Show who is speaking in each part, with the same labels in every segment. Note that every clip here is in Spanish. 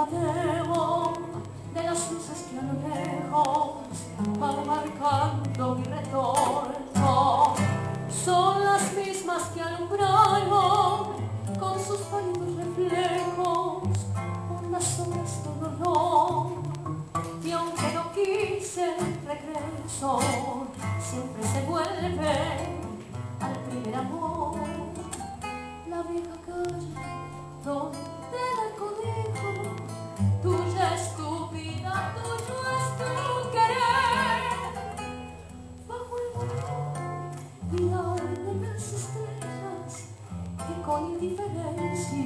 Speaker 1: El parpadeo de las luces que a lo lejos van marcando mi retorno. Son las mismas que alumbraron con sus pálidos reflejos las horas de dolor. Y aunque no quise regreso, siempre se vuelve al primer amor.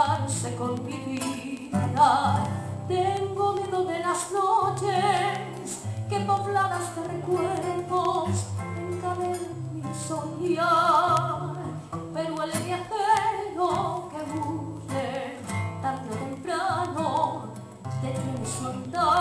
Speaker 1: enfrentarse con mi vida. Tengo miedo de las noches que pobladas de recuerdos encadenan mi soñar. Pero el viajero que huye tarde o temprano detiene su andar.